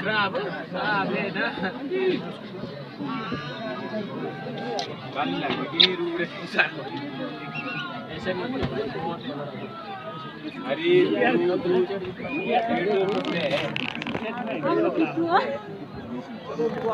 Bravo, va bene. Balla, che rure, अरे 哥，我，